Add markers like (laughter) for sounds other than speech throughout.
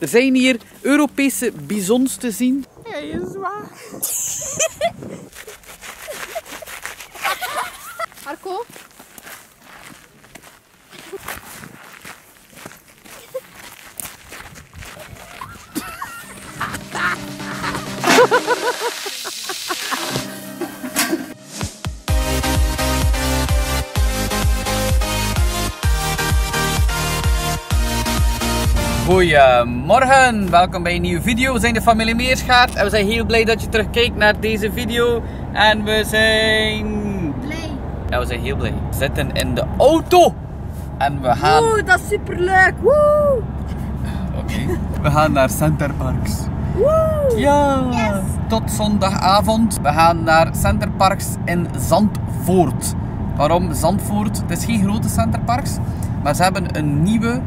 Er zijn hier Europese bizons te zien. Hij is. (laughs) Marco? (laughs) Goedemorgen, welkom bij een nieuwe video. We zijn de familie Meerschaert en we zijn heel blij dat je terugkijkt naar deze video. En we zijn... Blij. Ja, we zijn heel blij. We zitten in de auto en we gaan... Oeh, dat is superleuk. Woe! Oké. We gaan naar Centerparks. Woe! Ja! Tot zondagavond. We gaan naar Centerparks in Zandvoort. Waarom Zandvoort? Het is geen grote Centerparks, maar ze hebben een nieuwe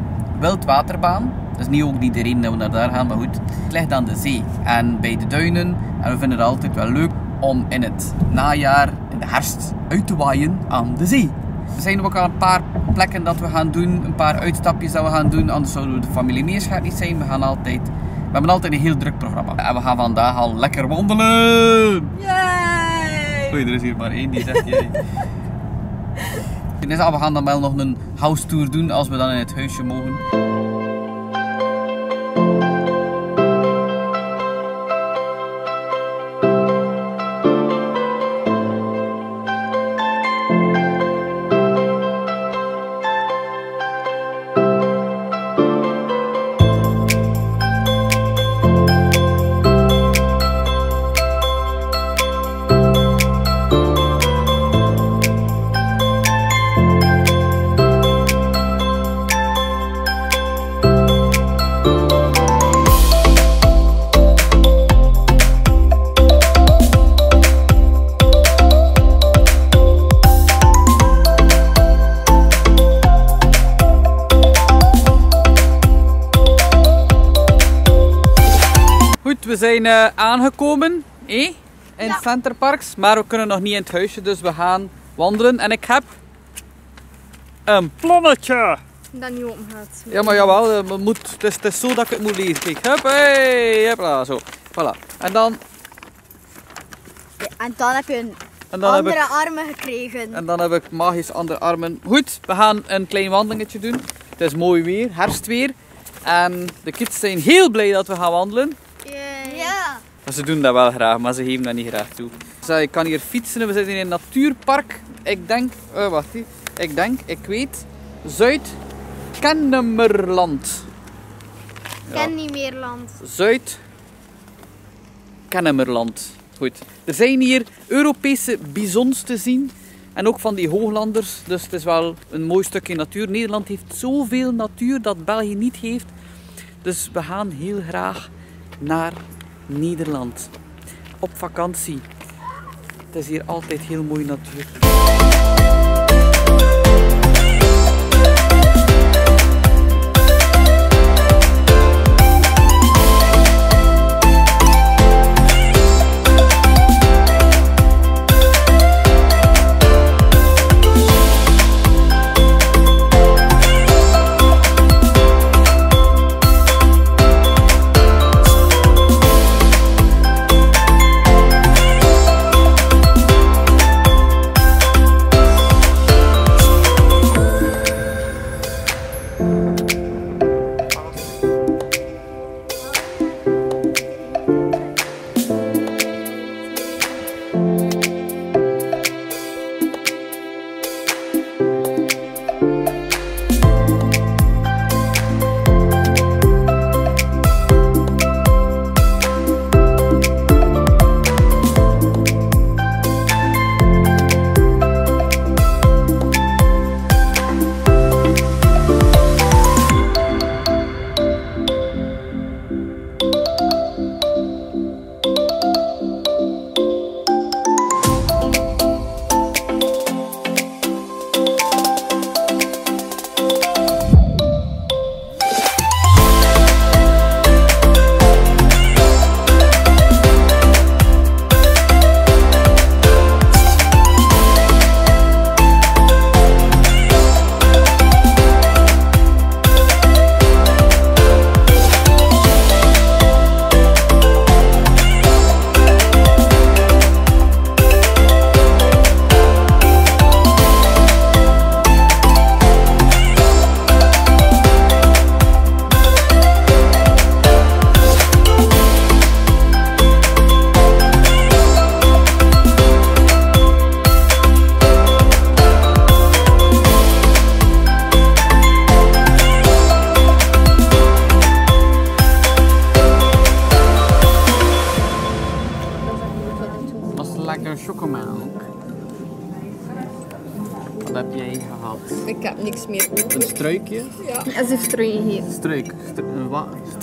wildwaterbaan. Dat is niet ook niet de reden dat we naar daar gaan, maar goed. Het ligt aan de zee en bij de duinen. En we vinden het altijd wel leuk om in het najaar, in de herfst, uit te waaien aan de zee. Er zijn ook al een paar plekken dat we gaan doen, een paar uitstapjes dat we gaan doen, anders zouden we de familie Meerschaat niet zijn. We gaan altijd, we hebben altijd een heel druk programma. En we gaan vandaag al lekker wandelen! Yay! Oei, er is hier maar één die zegt (laughs) jij. Dus, we gaan dan wel nog een house tour doen als we dan in het huisje mogen. Zijn eh, aangekomen eh, in Ja. Centerparks, maar we kunnen nog niet in het huisje, dus we gaan wandelen. En ik heb een plannetje. Dat niet open gaat. Ja, maar jawel, eh, we moet, het, is, het is zo dat ik het moet lezen. Kijk, hup, hey, hopla, zo. Voilà. En dan, En dan heb je een en dan, heb andere ik, armen gekregen. en dan heb ik magisch andere armen. Goed, we gaan een klein wandelingetje doen. Het is mooi weer, herfstweer. En de kids zijn heel blij dat we gaan wandelen. Ja. Maar ze doen dat wel graag, maar ze geven dat niet graag toe. Dus ik kan hier fietsen. We zitten in een natuurpark. Ik denk, eh wacht. Ik denk, ik weet, Zuid-Kennemerland. Ja. Zuid-Kennemerland. Goed. Er zijn hier Europese bizons te zien. En ook van die hooglanders. Dus het is wel een mooi stukje natuur. Nederland heeft zoveel natuur dat België niet heeft. Dus we gaan heel graag naar Nederland. Op vakantie. Het is hier altijd heel mooie natuur.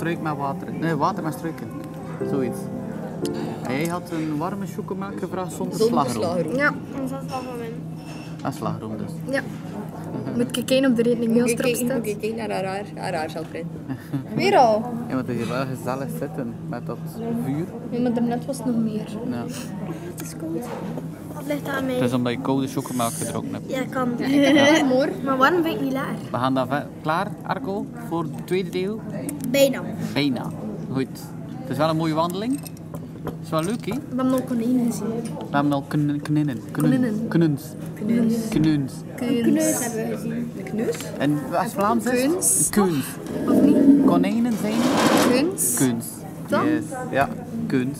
Struik met water. Nee, water met struiken. Zoiets. Hij had een warme chocomelk gevraagd zonder, slagroom. Ja, En dat was van mijn. En slagroom dus. ja. (laughs) Moet ik kijken op de rekening die ons erop staat? Kijk naar haar haar, haar haar zal print. Weer al? Ja, want het is hier wel gezellig zitten met dat vuur. Ja, maar daarnet was het nog meer. Ja. Het is koud. Wat ligt aan Het mij? is omdat je koude chocomelk gedronken hebt. Ja, kan. Ja, hoor. Maar waarom vind ik niet laar? We gaan dan klaar, Arco, voor het tweede deel? Bijna. Bijna. Goed. Het is wel een mooie wandeling. Het is wel leuk, hè? We hebben al konijnen gezien. We hebben al kn- kninnen. Kninnen. Knuns. Knuns. Knuns. Kneus hebben we gezien. De kneus? En West-Vlaams is? Keuns. Keuns. Of niet? Konijnen zijn Kuns. keuns. Yes. Ja, keuns.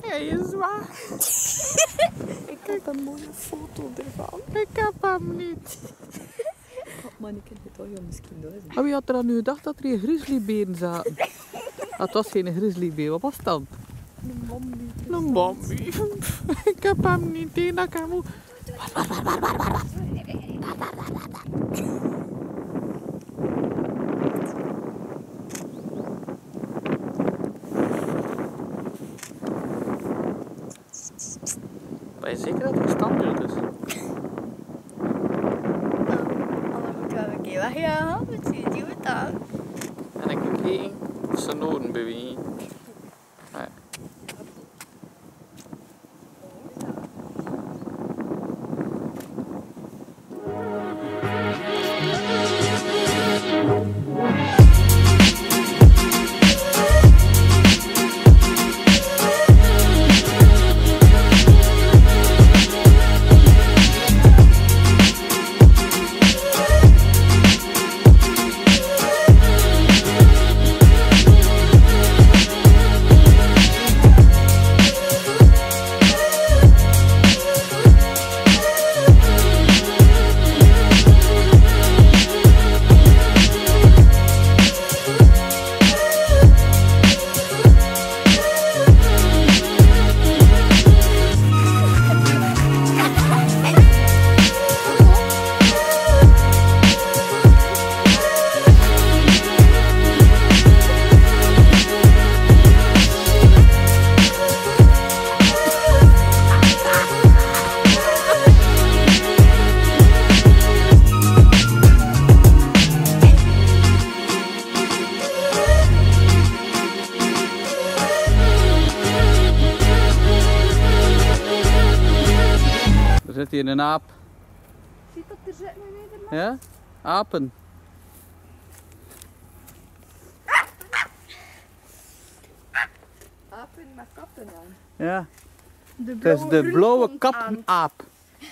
Hij is waar. Ik heb een mooie foto ervan. Ik heb hem niet. Man, ik heb het wel misschien door. Maar wie had er aan nu gedacht dat er hier grizzlyberen zaten? Dat was geen grizzlybeer, wat was het dan? Een bambi. Een bambi. Ik heb hem niet één dat ik hem 原因。Zit hier een aap. Ziet dat er zitten in Nederland? Ja? Apen. Apen met kappen aan. Ja. De Het is de blauwe kapaap.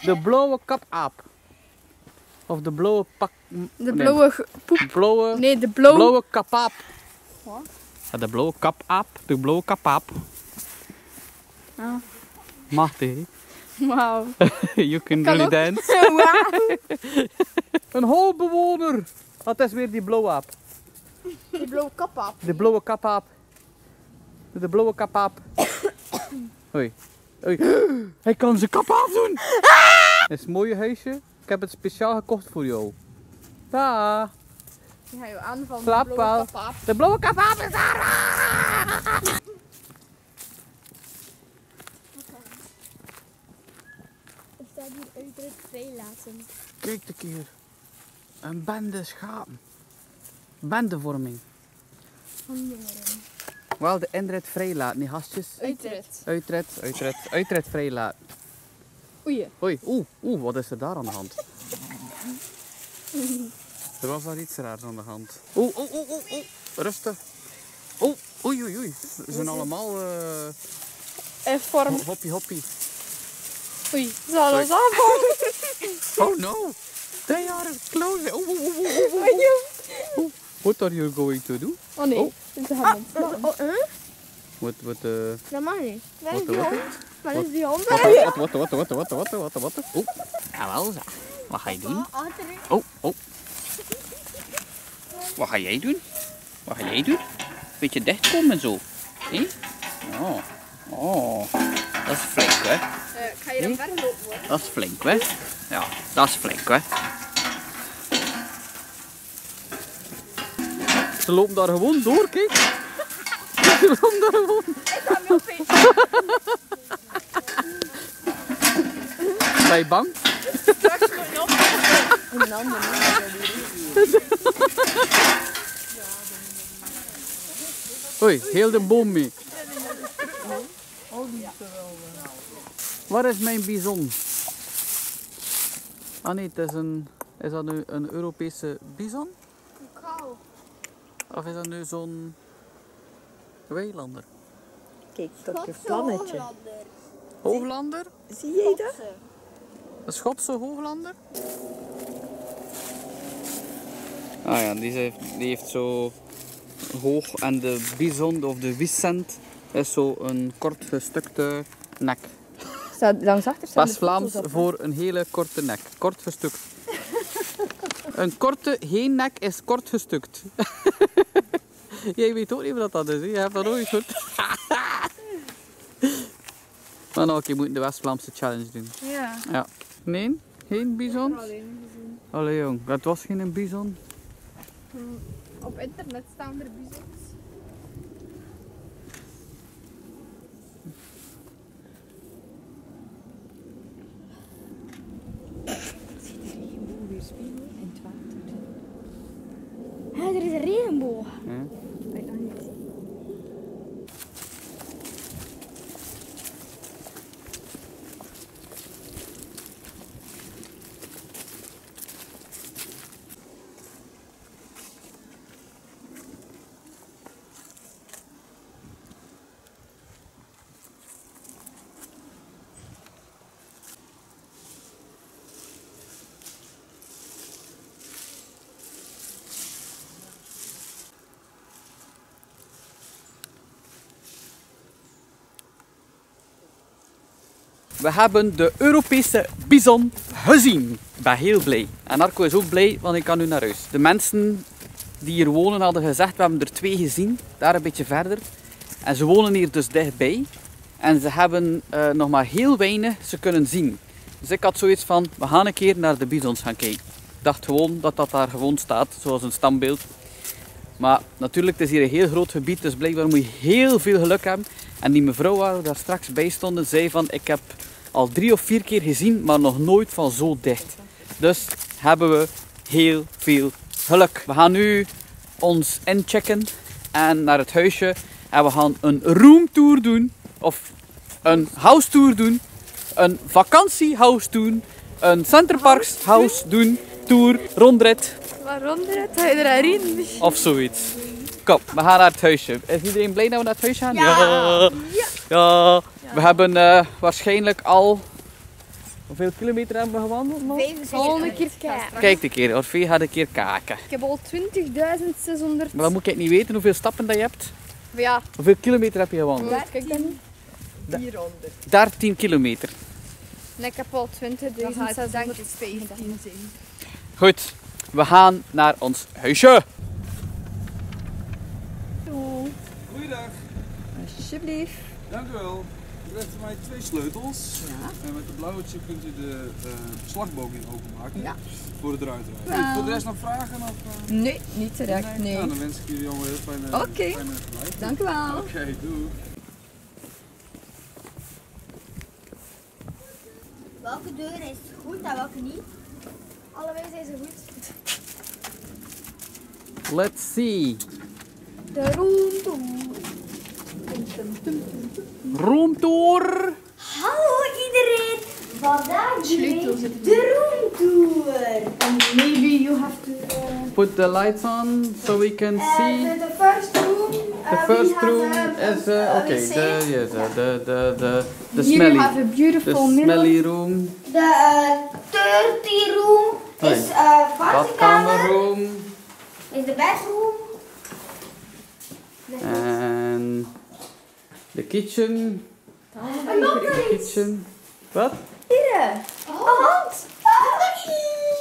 De blauwe kapaap. Of de blauwe pak... De blauwe poep. blauwe, Nee, de blauwe... blauwe kapaap. Ja, de blauwe kapaap. De blauwe kapaap. Ja. Machtig, hè? (laughs) Wauw. (laughs) You can Kan really ook. dance. (laughs) Wauw. Een holbewoner. Dat is weer die blauwe aap. Die blauwe kap af. De blauwe kapaap. De blauwe kapaap. (coughs) Oei. Oei. (gasps) Hij kan zijn kap afdoen. Dit is een mooie huisje. Ik heb het speciaal gekocht voor jou. Da. Die ga je aanvallen. Slaap de blauwe wel. kap af. De blauwe kapaap is daar. Hier uitdruk vrij laten. Kijk een keer. Een bende schapen. Bendevorming. Van jongeren. Wel de inrit vrijlaten, die gastjes. Uitrit. Uitrit, uitrit, uitrit vrijlaten. Oei. Oei, oeh, oeh, wat is er daar aan de hand? Er was daar iets raars aan de hand. Oeh, oeh, oeh, oeh, rustig. Oeh, oei, oei, oei. Ze zijn allemaal eh En vorm. hoppie, hoppie. Oei, ze hadden ons (laughs) oh no, they are close. Oh, oh, oh, oh, oh, what are you going to do? Oh nee, ze hebben ah, ons Wat, wat, uh. Dat is die hond? Wat is die hond? Wat, wat, wat, wat, wat, wat, wat, wat, Oh, wat, wat, Wat ga je doen? Oh, oh. Wat ga jij doen? Wat ga jij doen? Beetje dichtkomen en zo. Hé? Oh. Oh. Dat is flink, hè? Ik ga hier Nee. omver lopen hoor. Dat is flink hè. Ja, dat is flink hè. Ze lopen daar gewoon door, kijk. Ze lopen daar gewoon. Ben je bang? Oei, heel de boom mee. Waar is mijn bison? Ah nee, het is, een, is dat nu een Europese bison? Kauw. Of is dat nu zo'n weilander? Kijk, tot je plannetje. Hooglander? Zie jij dat? Een Schotse hooglander? Ah ja, die heeft, die heeft zo hoog en de bison of de wissent is zo een kort gestukte nek. Staat langs achter staan de West-Vlaams foto's op, voor een hele korte nek. Kort gestukt. (laughs) een korte heennek is kort gestukt. (laughs) Jij weet ook niet wat dat is, hè? je hebt dat nooit gehoord. (laughs) maar nou, oké, je moet de West-Vlaamse challenge doen. Ja. Ja. Nee? Geen bison? Alleen Allee jong, dat was geen bison. Op internet staan er bizons. weer spiegel in het water. Ah, er is een regenboog. Ja. Dat ik nog niet gezien. We hebben de Europese bison gezien. Ik ben heel blij. En Arco is ook blij, want ik kan nu naar huis. De mensen die hier wonen hadden gezegd, we hebben er twee gezien, daar een beetje verder. En ze wonen hier dus dichtbij. En ze hebben eh, nog maar heel weinig ze kunnen zien. Dus ik had zoiets van, we gaan een keer naar de bisons gaan kijken. Ik dacht gewoon dat dat daar gewoon staat, zoals een standbeeld. Maar natuurlijk, het is hier een heel groot gebied, dus blijkbaar moet je heel veel geluk hebben. En die mevrouw waar we daar straks bij stonden, zei van, ik heb al drie of vier keer gezien, maar nog nooit van zo dicht. Dus hebben we heel veel geluk. We gaan nu ons inchecken en naar het huisje. En we gaan een roomtour doen, of een house tour doen, een vakantiehouse doen, een Centerparks house doen, tour, rondrit. Waarom eruit? Ga je erin? Of zoiets. Kom, we gaan naar het huisje. Is iedereen blij dat we naar het huisje gaan? Ja. Ja. We hebben eh, waarschijnlijk al... Hoeveel kilometer hebben we gewandeld? nog? Volgende keer kijken. Kijk een keer, Orfee gaat een keer kaken. Ik heb al 20.600. Maar dan moet ik niet weten hoeveel stappen dat je hebt. Ja, Hoeveel kilometer heb je gewandeld? ja. kijk dan niet. 400. 13 kilometer. En ik heb al 20.600. Dan gaat het denk ik 15 zijn. Goed, we gaan naar ons huisje. Goeiedag, Alsjeblieft. dank u wel. U heeft mij twee sleutels. Ja. En met de blauwtje kunt u de eh slagboom in openmaken. Ja. Voor het eruit rijden. Wel. Voor de rest nog vragen? Of, eh, Nee, niet direct. Nee. Nou, dan wens ik jullie allemaal heel fijne, Oké. fijne verblijf. Dank u wel. Oké, doei. Welke deur is goed en welke niet? Allebei zijn ze goed. Let's see. De roomtour. Roomtour. Hallo iedereen! Vandaag doen we de roomtour. And maybe you have to... Uh, Put the lights on so we can uh, see. the, the first room. The uh, first room uh, is uh, okay. The receipt. yes, uh, the the the the Here smelly, you have a the beautiful mirror. smelly room, The uh, dirty room is Hey. uh, badkamer badkamer. room, Is the bedroom. and the kitchen. En nog The iets. kitchen. Wat? Hier. Een hond.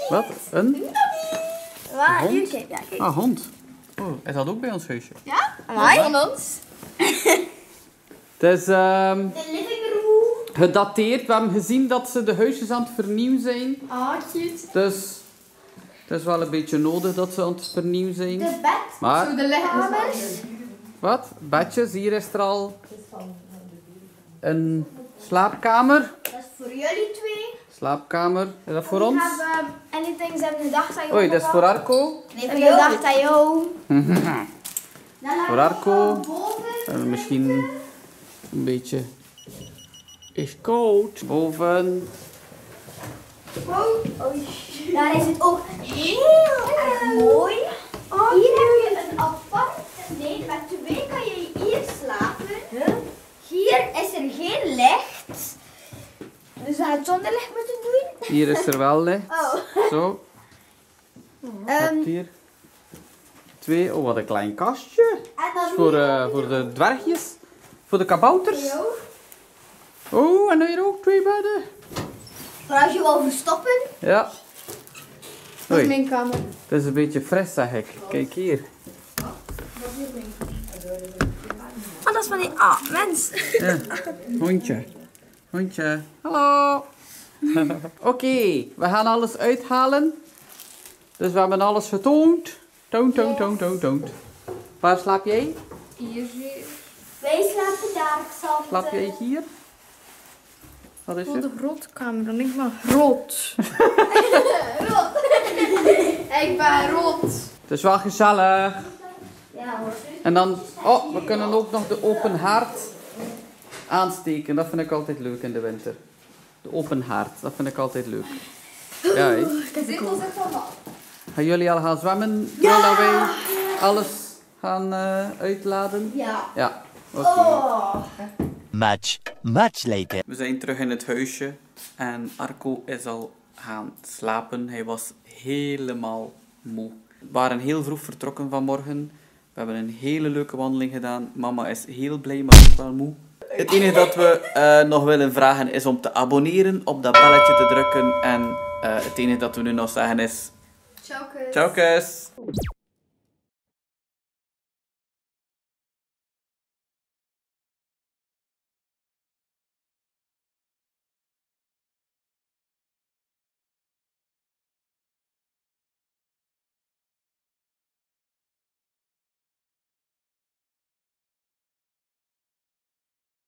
Wat? Een? Waar? Hond? Hier, kijk. Ja, kijk. Ah, hond. Oh, is dat ook bij ons huisje? Van ons. (laughs) Het is ehm, De living room. gedateerd. We hebben gezien dat ze de huisjes aan het vernieuwen zijn. Ah, cute. Dus het is wel een beetje nodig dat ze aan het vernieuwen zijn. De bed. Maar, Zo de lichtkamers. Wat? Bedjes. Hier is er al een slaapkamer. Dat is voor jullie twee. Slaapkamer. Is dat voor We ons? hebben anything ze hebben gedacht aan jou. Oei, dat is voor Arco. Nee, voor jou. gedacht aan jou. Voor we Arco. En misschien een beetje is koud. Boven. Oh, oei. Daar is het ook heel erg mooi. Hier heb je een apart nee, met twee kan je hier slapen. Hier is er geen licht. Dus we gaan het zonder licht moeten doen. Hier is er wel licht. Oh. Zo. Ehm, hier twee. Oh, wat een klein kastje. en dan Voor, eh, voor de dwergjes. Voor de kabouters. Oh, en hier ook twee bedden. Voor als je wil verstoppen. Ja. Dat is mijn kamer. het is een beetje fris, zeg ik. Kijk hier. Oh, dat is van die... Ah, mens. Ja. Hondje. Hondje. Hallo. (laughs) Oké, we gaan alles uithalen. Dus we hebben alles getoond. Toon, toon, toon, toon, toon. Waar slaap jij? Hier Wij slapen daar, Xander. Slaap jij hier? Wat is er? de grote kamer. Dan denk ik maar rood. (laughs) (laughs) ik ben rood. Het is wel gezellig. Ja. En dan, oh, we kunnen ook nog de open haard aansteken. Dat vind ik altijd leuk in de winter. De open haard, dat vind ik altijd leuk. Ja, hè? De zetel zit van Gaan jullie al gaan zwemmen terwijl wij alles gaan eh, uitladen? Ja. Ja, oké. Oh. Much, much later. We zijn terug in het huisje en Arco is al gaan slapen. Hij was helemaal moe. We waren heel vroeg vertrokken vanmorgen. We hebben een hele leuke wandeling gedaan. Mama is heel blij, maar ook wel moe. Het enige dat we eh, nog willen vragen is om te abonneren, op dat belletje te drukken. En eh, het enige dat we nu nog zeggen is... Ciao, kus. Ciao, kus!